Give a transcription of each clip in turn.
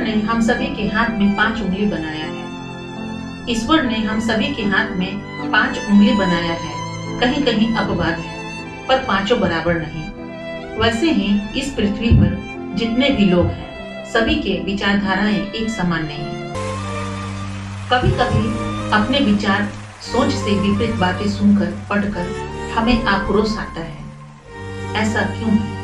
ने हम सभी के हाथ में पाँच उंगली बनाया है। ईश्वर ने हम सभी के हाथ में पाँच उंगली बनाया है। कहीं कहीं अपवाद है, पर पाँचों बराबर नहीं। वैसे ही इस पृथ्वी पर जितने भी लोग हैं, सभी के विचारधाराएँ एक समान नहीं कभी कभी अपने विचार सोच से विपरीत बातें सुनकर, पढ़कर हमें आक्रोश आता है। ऐसा क्यों है?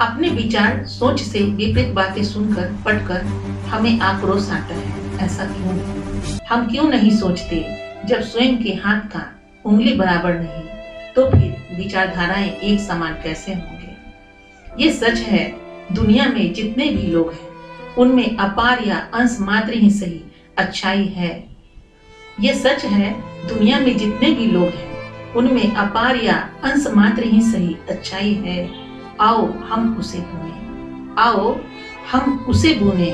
अपने विचार, सोच से विपरीत बातें सुनकर, पढ़कर हमें आक्रोश आता है। ऐसा क्यों? हम क्यों नहीं सोचते? जब स्वयं के हाथ का उंगली बराबर नहीं तो फिर विचारधाराएँ एक समान कैसे होंगे? ये सच है, दुनिया में जितने भी लोग हैं, उनमें अपार या अंश मात्र ही सही, अच्छाई है। ये सच है, दुनिया में जितने भी लोग हैं, उनमें अपार या अंश मात्र ही सही, अच्छाई है। आओ, हम उसे बुने आओ, हम उसे बुने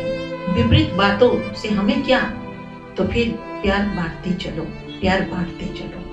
विपरीत बातों से हमें क्या? तो फिर प्यार बांटते चलो, प्यार बांटते चलो।